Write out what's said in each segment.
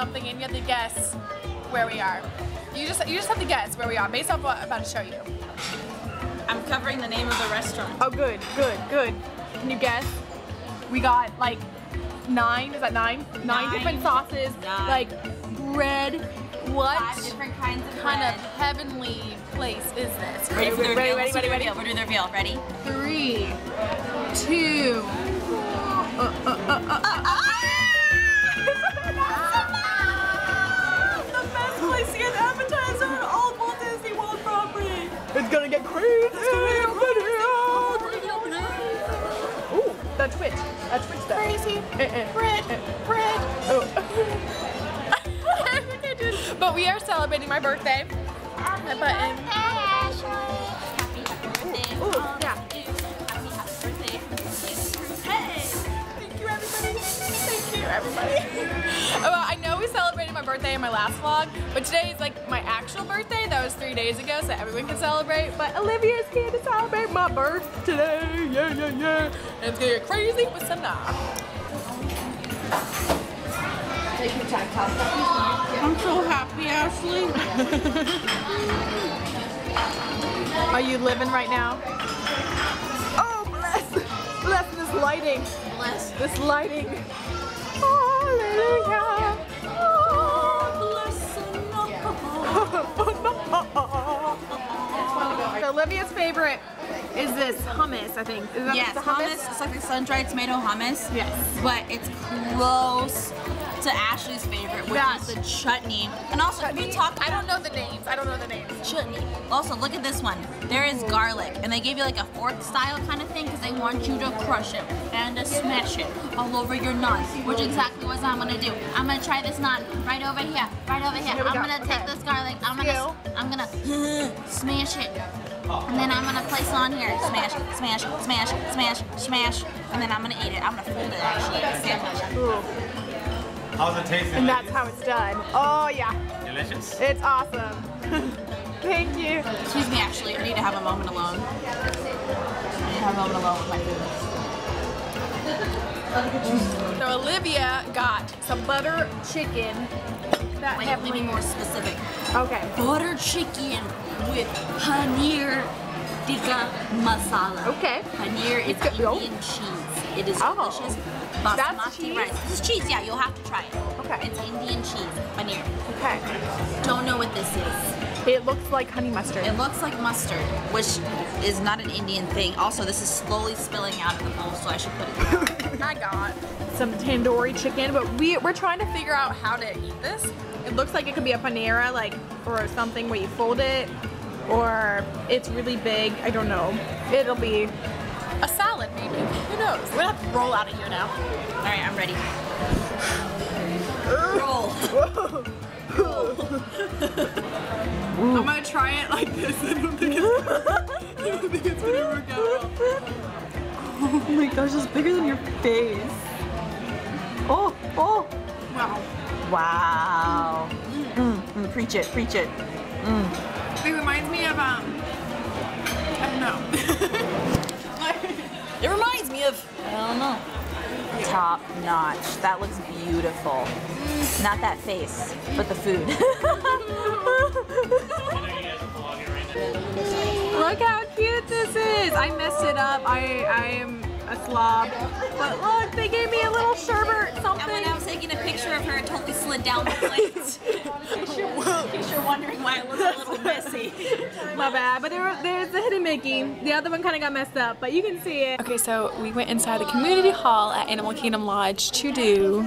something and you have to guess where we are. You just you just have to guess where we are based off what I'm about to show you. I'm covering the name of the restaurant. Oh, good, good, good. Can you guess? We got like nine. Is that nine? Nine, Nine. different sauces. Nine. Like bread. What Five different kinds of kind bread. of heavenly place is this? Ready the ready, reveal? ready, ready, ready. We're doing the reveal. Ready? Three, two. Uh, uh, uh, uh, uh. It's gonna get crazy. Ooh, that twitch. That twitch stuff. Crazy. Eh, eh. Bread. Eh. Bread. Oh. but we are celebrating my birthday. My button. Happy, everybody. well, I know we celebrated my birthday in my last vlog, but today is like my actual birthday. That was three days ago, so everyone can celebrate. But Olivia's here to celebrate my birth today. Yeah, yeah, yeah. And it's gonna get crazy with Sanaa. I'm so happy, Ashley. Are you living right now? Oh, bless, bless this lighting. Bless. This lighting. Olivia's favorite is this hummus, I think. Is that Yes, the hummus. It's like the sun-dried tomato hummus. Yes. But it's close to Ashley's favorite, which is the chutney. And also, can we talk I don't know the names. I don't know the names. chutney. Also, look at this one. There is garlic, and they gave you like a fork style kind of thing because they want you to crush it and to smash it all over your naan, which exactly what I'm gonna do. I'm gonna try this naan right over here, right over here. Here I'm go. gonna take this garlic. I'm gonna. I'm gonna smash it. And then I'm gonna place it on here. Smash, smash, smash, smash, smash. And then I'm gonna eat it. I'm gonna fold it actually sandwich. Ooh. How's it tasting? And that's how it's done. Oh yeah, Delicious. it's awesome. Thank you. Excuse me, actually, I need to have a moment alone. I need to have a moment alone with my food. So Olivia got some butter chicken. That Wait, let me be more specific. Okay. Butter chicken with paneer tikka masala. Okay. Paneer is It's. Indian cheese. It is Oh. delicious. That's Basmati cheese? rice. This is cheese, yeah, you'll have to try it. Okay. It's Indian cheese, paneer. Okay. Don't know what this is. It looks like honey mustard. It looks like mustard, which is not an Indian thing. Also, this is slowly spilling out of the bowl, so I should put it down. I got some tandoori chicken, but we we're trying to figure out how to eat this. It looks like it could be a panera, like or something where you fold it, or it's really big. I don't know. It'll be a salad, maybe. Who knows? We're gonna have to roll out of here now. All right, I'm ready. Roll. I'm gonna try it like this. I don't think it's, I don't think it's gonna work out. Oh my gosh, it's bigger than your face. Oh, oh. Wow. Wow. Mm, mm, preach it, preach it. It reminds me of um. I don't know. It reminds me of, I don't know. Top notch. That looks beautiful. Mm. Not that face, but the food. Look how cute this is. I messed it up. I I am a slob. But look, they gave me a little sherbet And something. when I was taking a picture of her, it totally slid down the plate. In case you're wondering why it looks a little messy. My bad, but there, there's the hidden Mickey. The other one kind of got messed up, but you can see it. Okay, so we went inside the community hall at Animal Kingdom Lodge to do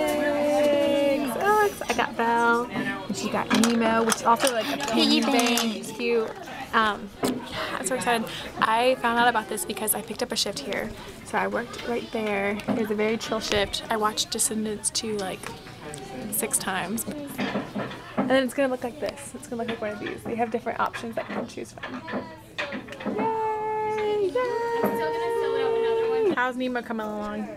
ceramics. Oh, I got Belle, and she got Nemo, which is also like a piggy bank. It's cute. Um, I'm so excited. I found out about this because I picked up a shift here. So I worked right there. It was a very chill shift. I watched Descendants 2 like six times. And then it's gonna look like this. It's gonna look like one of these. They have different options that you can choose from. Yay! Yay! How's Nemo coming along?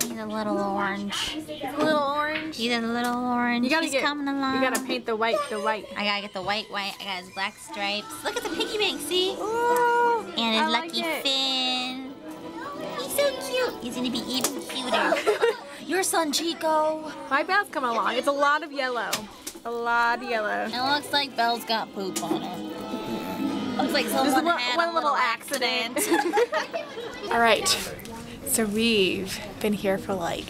He's a little orange. A little orange. He's a little orange. You gotta He's get. coming along. You gotta paint the white. The white. I gotta get the white, white. I got his black stripes. Look at the piggy bank, see? Ooh, And his I lucky it. fin. He's so cute. He's gonna be even cuter. Your son Chico. My Belle's coming along. It's a lot of yellow. A lot of yellow. It looks like Belle's got poop on her. Looks like someone one- had one a little little accident. All right. So we've been here for like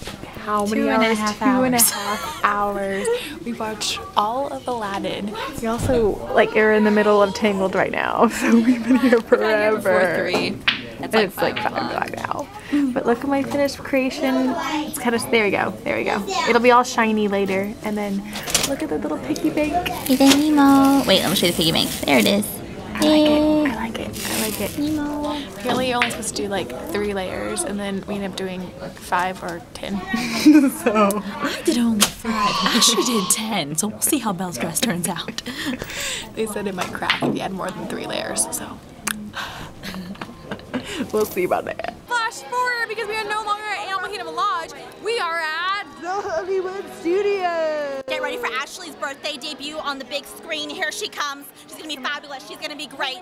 how many Two and a hours? half Two and a hours. half hours. We watched all of Aladdin. We also like are in the middle of Tangled right now, so we've been here forever. three. And it's like five o'clock now. But look at my finished creation. It's kind of there we go. There we go. It'll be all shiny later. And then look at the little piggy bank. He's a Nemo. Wait, let me show you the piggy bank. There it is. I like it. I like it. I like it. Nemo. Apparently you're only supposed to do like three layers and then we end up doing like five or ten. so I did only five. Ashley did ten, so we'll see how Belle's dress turns out. they said it might crack if you had more than three layers, so we'll see about that. Flash forward because we are no longer at Animal Kingdom Lodge. We are at the Hollywood Studios. Get ready for Ashley's birthday debut on the big screen. Here she comes. She's gonna be fabulous. She's gonna be great.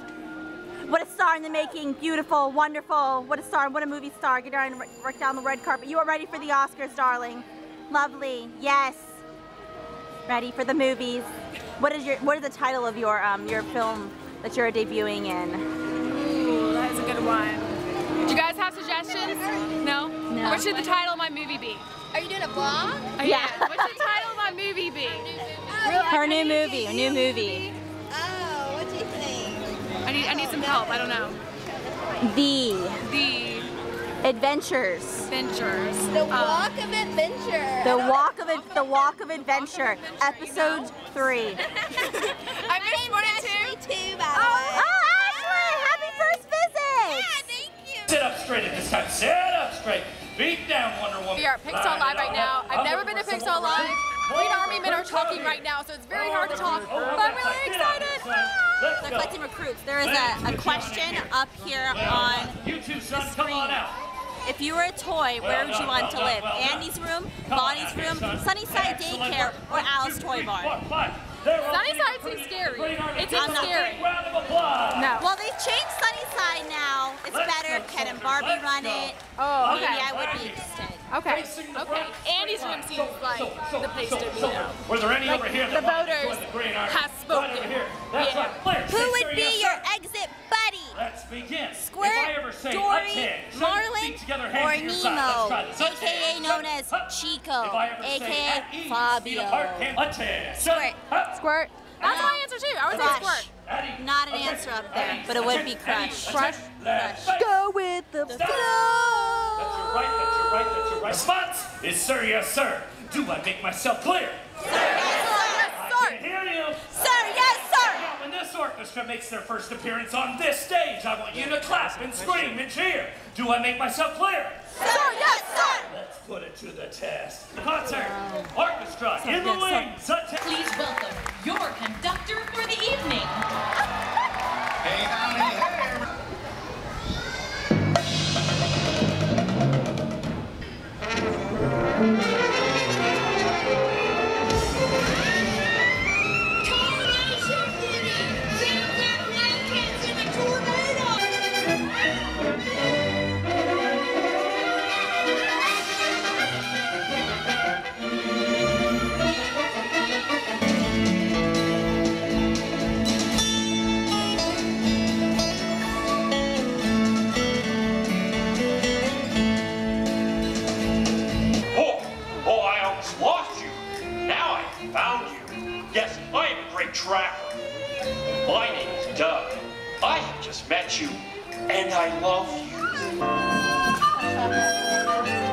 What a star in the making. Beautiful, wonderful. What a star. What a movie star. Get down and work down the red carpet. You are ready for the Oscars, darling. Lovely. Yes. Ready for the movies. What is your what is the title of your um your film that you're debuting in? Ooh, that is a good one. Do you guys have suggestions? No? No. What should the title of my movie be? Are you doing a vlog? Oh, yeah. what should the title of my movie be? Her new movie, a new movie. Oh, I need I need some help. I don't know. The The Adventures. Adventures. The Um, Walk of Adventure. The Walk of Ad- the Walk of Adventure, episode three. I missed one and two. Me too, by the Oh, way. Ashley! Happy first visit! Thank you. Sit up straight at this time. Sit up straight. Beat down Wonder Woman. We are at Pixar Live right now. I've never been to Pixar Live. Green Army men are talking right now, so it's very hard to talk. But I'm really excited. Let's They're collecting recruits. There is a, a question up here on You two, son, come on out. if you were a toy, where would you uh, want uh, to uh, live? Andy's room, Bonnie's room, Sunnyside Daycare, or Al's Toy Barn? One, five. There Sunnyside seems scary. Green Army It not scary. Big round of applause. No. Well, they've changed Sunnyside now. It's better. Ken and Barbie run it. Oh, Maybe okay. I would be interested. Okay. Facing the Okay. front. Andy's room seems like the place to be So, now. Were there any Like, over here the that wanted voters join the Green Army? have spoken. over here. That's Yeah. right. Clear. Who would be yes, your sir. exit buddy? Let's begin. Squirt, if I ever say Dory, a 10, show Marlin, feet together, hands or to your side. Let's try Nemo, this. Aka known as. Chico, If I aka at Fabio. apart, hand- A 10. shut, Squirt. Squirt. That's my answer too. I would say squirt. Not an answer up there, but it would be At ease. crush. Crush. ease. Left, right. Go with the That's your right, that's your right, that's your right. Response is sir, yes, sir. Do I make myself clear? Sir, yes, sir. I can hear you. Sir, yes, sir. Now, when this orchestra makes their first appearance on this stage, I want you to clap and scream and cheer. Do I make myself clear? Sir, yes, sir. Let's put it to the test. Concert, orchestra, in the wings. atta- Please welcome your conductor for the evening. I have just met you, and I love you.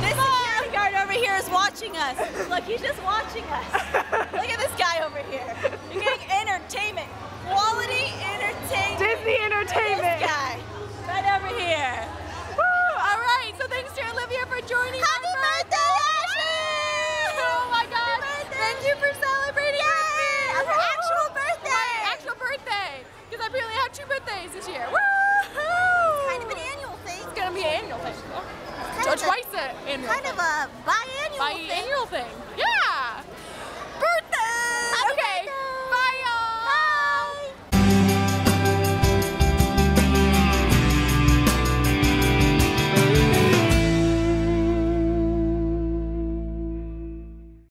This security guard over here is watching us. Look, he's just watching us. Look at this guy over here. You're getting entertainment. Quality entertainment. Disney Entertainment. This guy. Right over here. All right, so thanks to Olivia for joining Happy birthday, Ashley! Oh my god! Thank you for celebrating with me! On her actual birthday! My actual birthday! Because I really have two birthdays this year. Woo! Kind of an annual thing. It's gonna be an annual thing. Kind So of a- twice a annual Kind thing. of a biannual thing. biannual thing. Yeah!